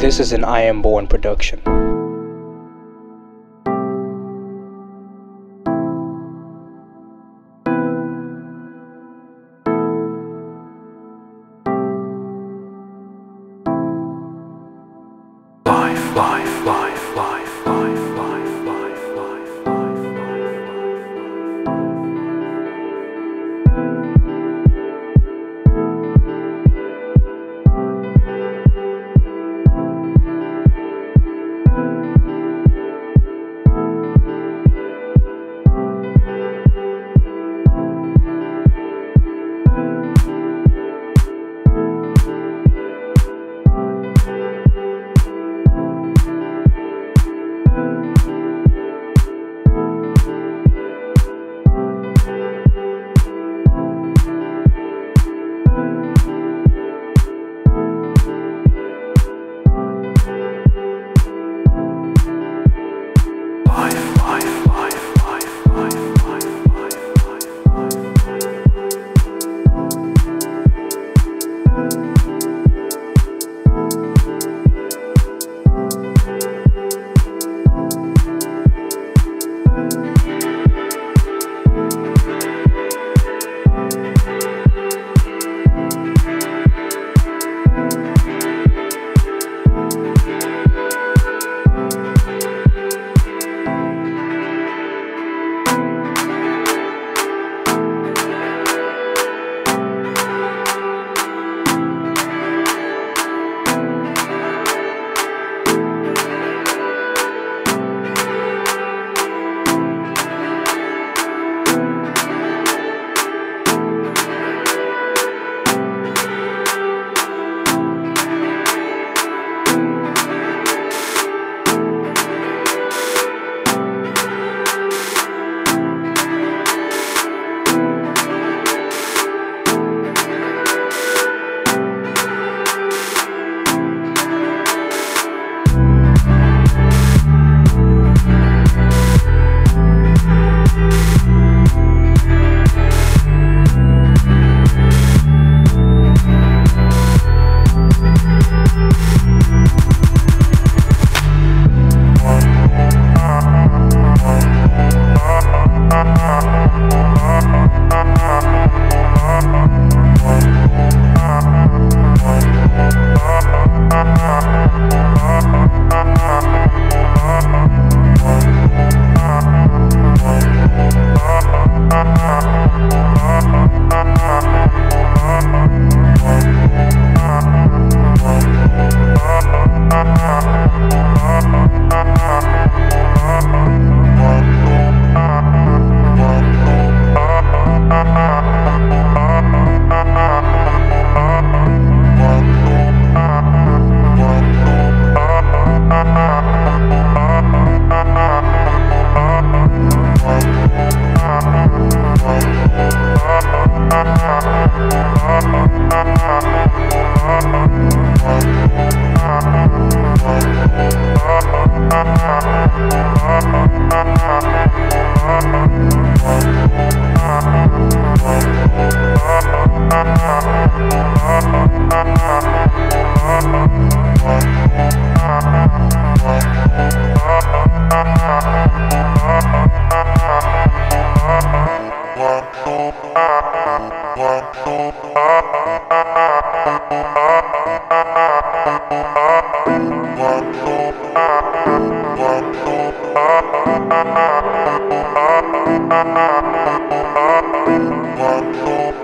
This is an I Am Born production. life, life, life,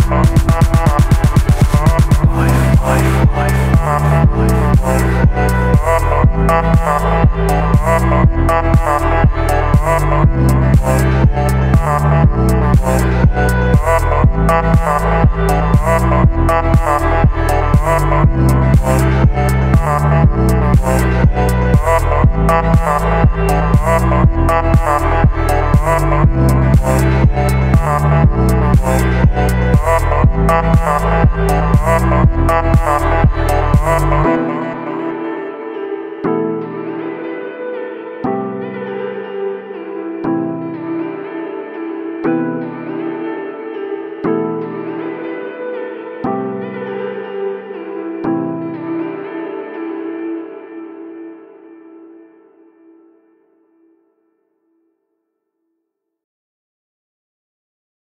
Thank I'm not